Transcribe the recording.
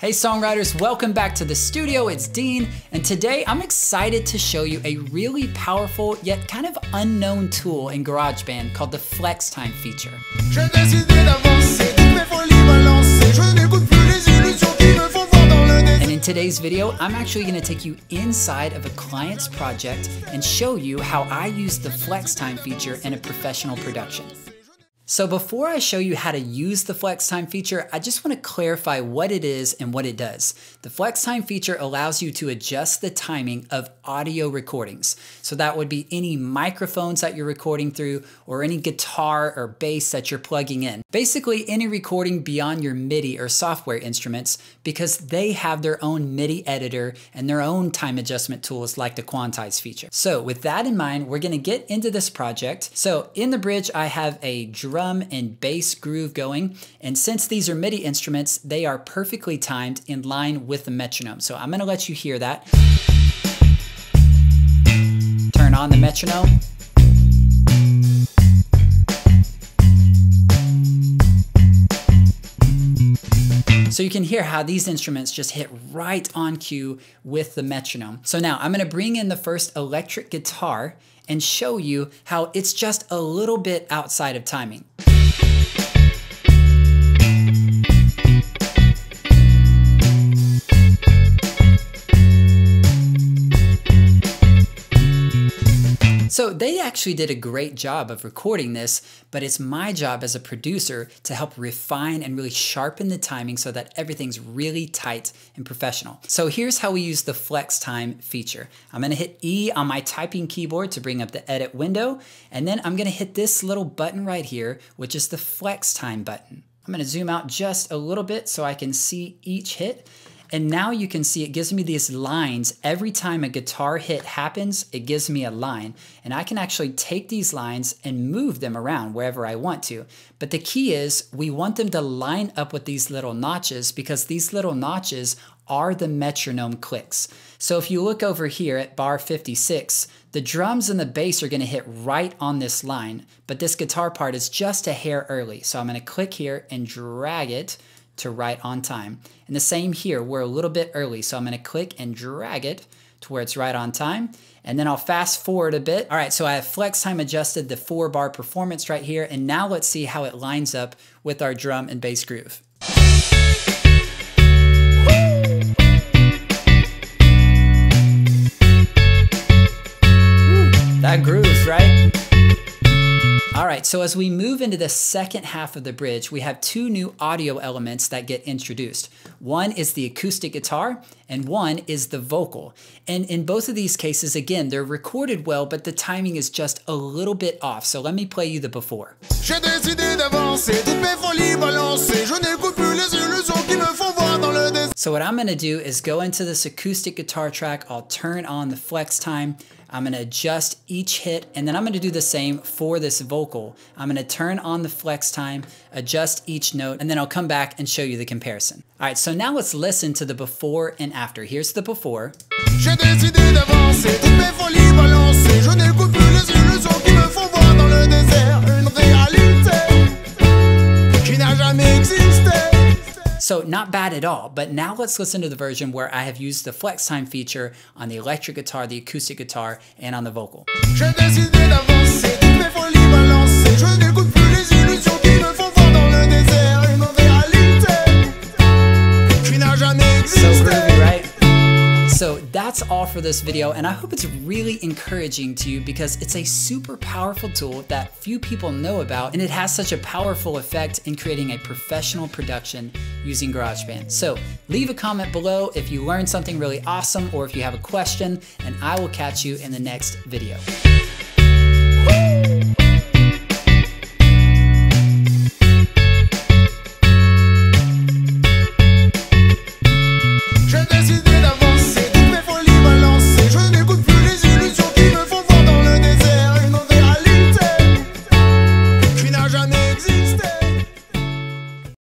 Hey songwriters, welcome back to the studio. It's Dean, and today I'm excited to show you a really powerful yet kind of unknown tool in GarageBand called the Flex Time feature. And in today's video, I'm actually gonna take you inside of a client's project and show you how I use the Flex Time feature in a professional production. So before I show you how to use the flex time feature, I just want to clarify what it is and what it does. The flex time feature allows you to adjust the timing of audio recordings. So that would be any microphones that you're recording through or any guitar or bass that you're plugging in. Basically any recording beyond your MIDI or software instruments because they have their own MIDI editor and their own time adjustment tools like the Quantize feature. So with that in mind, we're going to get into this project. So in the bridge, I have a drum drum and bass groove going. And since these are MIDI instruments, they are perfectly timed in line with the metronome. So I'm gonna let you hear that. Turn on the metronome. So you can hear how these instruments just hit right on cue with the metronome. So now I'm gonna bring in the first electric guitar and show you how it's just a little bit outside of timing. So they actually did a great job of recording this, but it's my job as a producer to help refine and really sharpen the timing so that everything's really tight and professional. So here's how we use the flex time feature. I'm gonna hit E on my typing keyboard to bring up the edit window, and then I'm gonna hit this little button right here, which is the flex time button. I'm gonna zoom out just a little bit so I can see each hit. And now you can see it gives me these lines. Every time a guitar hit happens, it gives me a line. And I can actually take these lines and move them around wherever I want to. But the key is we want them to line up with these little notches because these little notches are the metronome clicks. So if you look over here at bar 56, the drums and the bass are gonna hit right on this line, but this guitar part is just a hair early. So I'm gonna click here and drag it to right on time. And the same here, we're a little bit early, so I'm gonna click and drag it to where it's right on time. And then I'll fast forward a bit. All right, so I have flex time adjusted the four bar performance right here. And now let's see how it lines up with our drum and bass groove. That grooves, right? All right, so as we move into the second half of the bridge, we have two new audio elements that get introduced. One is the acoustic guitar, and one is the vocal. And in both of these cases, again, they're recorded well, but the timing is just a little bit off. So let me play you the before. So what I'm gonna do is go into this acoustic guitar track, I'll turn on the FlexTime, I'm gonna adjust each hit, and then I'm gonna do the same for this vocal. I'm gonna turn on the flex time, adjust each note, and then I'll come back and show you the comparison. All right, so now let's listen to the before and after. Here's the before. So not bad at all, but now let's listen to the version where I have used the flex time feature on the electric guitar, the acoustic guitar, and on the vocal. So that's all for this video and I hope it's really encouraging to you because it's a super powerful tool that few people know about and it has such a powerful effect in creating a professional production using GarageBand. So leave a comment below if you learned something really awesome or if you have a question and I will catch you in the next video.